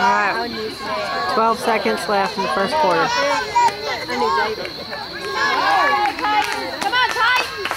All right, 12 seconds left in the first quarter. Come on, Titans!